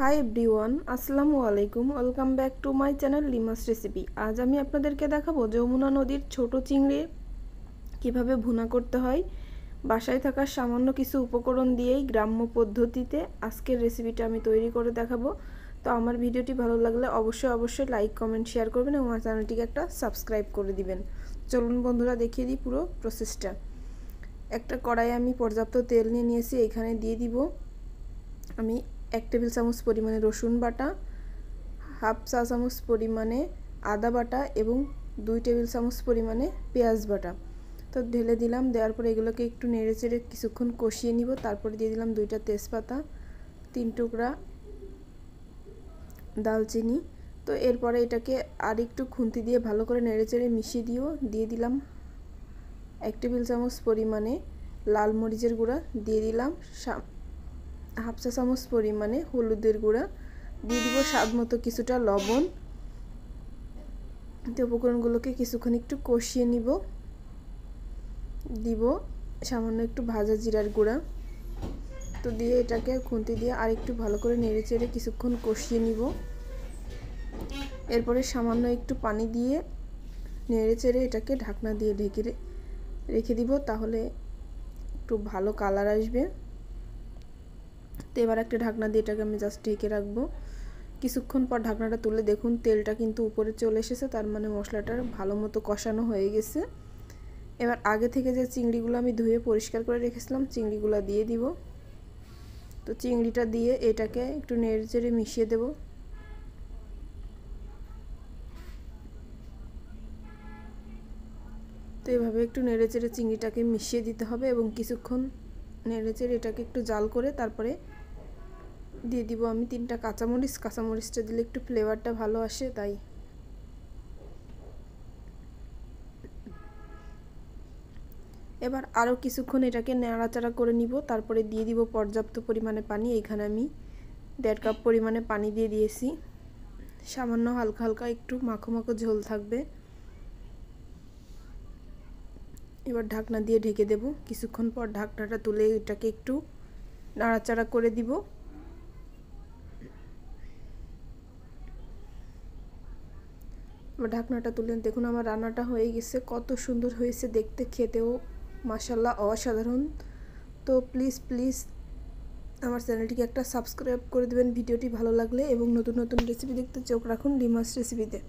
High everyone আসসালামু আলাইকুম। Welcome back to my channel লিমাস recipe আজ আমি আপনাদেরকে দেখাবো যমুনা নদীর ছোট চিংড়ি কীভাবে ভুনা করতে হয়। বাসায় থাকা সামান্য কিছু উপকরণ দিয়েই গ্রাম্য পদ্ধতিতে আজকের রেসিপিটা আমি তৈরি করে দেখাবো। তো আমার ভিডিওটি ভালো লাগলে অবশ্যই অবশ্যই লাইক কমেন্ট শেয়ার করবেন এবং আমার চ্যানেলটিকে একটা সাবস্ক্রাইব করে দিবেন। চলুন বন্ধুরা, দেখিয়ে দিই পুরো প্রসেসটা একটা কড়াই আমি পর্যাপ্ত তেল নিয়ে নিয়েছি, এখানে দিয়ে দিব আমি এক টেবিল চামচ পরিমাণে রসুন বাটা, হাফ চা চামচ পরিমাণে আদা বাটা এবং দুই টেবিল চামচ পরিমাণে পেঁয়াজ বাটা। তো ঢেলে দিলাম, দেওয়ার পরে এগুলোকে একটু নেড়ে চেড়ে কিছুক্ষণ কষিয়ে নিব। তারপরে দিয়ে দিলাম দুইটা তেজপাতা, তিন টুকরা দালচিনি। তো এরপরে এটাকে আর একটু খুন্তি দিয়ে ভালো করে নেড়ে চেড়ে মিশিয়ে দিও। দিয়ে দিলাম এক টেবিল চামচ পরিমাণে লাল মরিচের গুঁড়া। দিয়ে দিলাম হাফ চা চামচ পরিমাণে হলুদের গুঁড়া। দিয়ে দিব স্বাদ মতো কিছুটা লবণ। তো উপকরণগুলোকে কিছুক্ষণ একটু কষিয়ে নিব। দিব সামান্য একটু ভাজা জিরার গুঁড়া। তো দিয়ে এটাকে খুন্তি দিয়ে আর একটু ভালো করে নেড়ে চেড়ে কিছুক্ষণ কষিয়ে নিব। এরপরে সামান্য একটু পানি দিয়ে নেড়ে চেড়ে এটাকে ঢাকনা দিয়ে ঢেকে রেখে দিব। তাহলে একটু ভালো কালার আসবে। তো এবার একটা ঢাকনা দিয়ে এটাকে আমি জাস্ট ঢেকে রাখব। কিছুক্ষণ পর ঢাকনাটা তুলে দেখুন, তেলটা কিন্তু উপরে চলে এসেছে, তার মানে মশলাটার ভালো মতো কষানো হয়ে গেছে। এবার আগে থেকে যে চিংড়িগুলো আমি ধুয়ে পরিষ্কার করে রেখেছিলাম, চিংড়িগুলো দিয়ে দিব। তো চিংড়িটা দিয়ে এটাকে একটু নেড়ে চেড়ে মিশিয়ে দেব। তো এভাবে একটু নেড়ে চেড়ে চিংড়িটাকে মিশিয়ে দিতে হবে এবং কিছুক্ষণ নেড়ে চেড়ে এটাকে একটু জাল করে তারপরে দিয়ে দিব আমি তিনটা কাঁচামরিচ। কাঁচামরিচটা দিলে একটু ফ্লেভারটা ভালো আসে, তাই। এবার আরও কিছুক্ষণ এটাকে নাড়াচাড়া করে নিব, তারপরে দিয়ে দিব পর্যাপ্ত পরিমাণে পানি। এখানে আমি দেড় কাপ পরিমাণে পানি দিয়ে দিয়েছি। সামান্য হালকা হালকা একটু মাখো মাখো ঝোল থাকবে। এবার ঢাকনা দিয়ে ঢেকে দেব। কিছুক্ষণ পর ঢাকনাটা তুলে এটাকে একটু নাড়াচাড়া করে দিব। ঢাকনাটা তুলে দেখুন, আমার রান্নাটা হয়ে গেছে। কত সুন্দর হয়েছে দেখতে, খেতেও মাসাল্লাহ অসাধারণ। তো প্লিজ প্লিজ আমার চ্যানেলটিকে একটা সাবস্ক্রাইব করে দেবেন। ভিডিওটি ভালো লাগলে এবং নতুন নতুন রেসিপি দেখতে চোখ রাখুন ডিমাস রেসিপিতে।